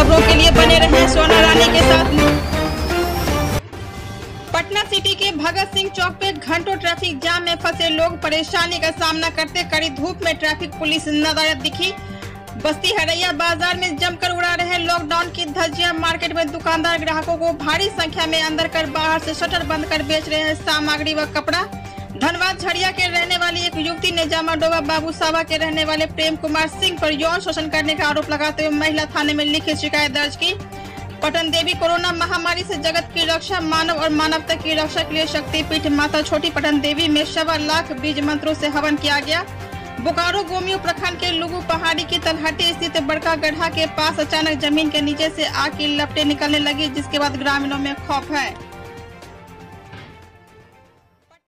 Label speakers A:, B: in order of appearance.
A: खबरों के लिए बने रहे सोना रानी के साथ। पटना सिटी के भगत सिंह चौक पे घंटों ट्रैफ़िक जाम में फंसे लोग परेशानी का सामना करते कड़ी धूप में ट्रैफ़िक पुलिस नदारत दिखी। बस्ती हरैया बाज़ार में जमकर उड़ा रहे लॉकडाउन की धज्जियाँ। मार्केट में दुकानदार ग्राहकों को भारी संख्या में अंदर कर बाहर से शटर बंद कर बेच रहे हैं सामग्री व कपड़ा। धनबाद झड़िया के रहने वाली एक युवती ने जामाडोबा बाबू सावा के रहने वाले प्रेम कुमार सिंह पर यौन शोषण करने का आरोप लगाते हुए महिला थाने में लिखित शिकायत दर्ज की। पटन देवी कोरोना महामारी से जगत की रक्षा, मानव और मानवता की रक्षा के लिए शक्तिपीठ माता छोटी पटन देवी में सवा लाख बीज मंत्रों से हवन किया गया। बोकारो गोमियो प्रखंड के लुगु पहाड़ी की तलहटी स्थित बड़का गढ़ा के पास अचानक ज़मीन के नीचे से आग की लपटें निकलने लगी, जिसके बाद ग्रामीणों में खौफ है।